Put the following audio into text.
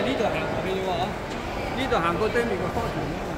呢度行過去嘅喎，呢度行過對面個花園。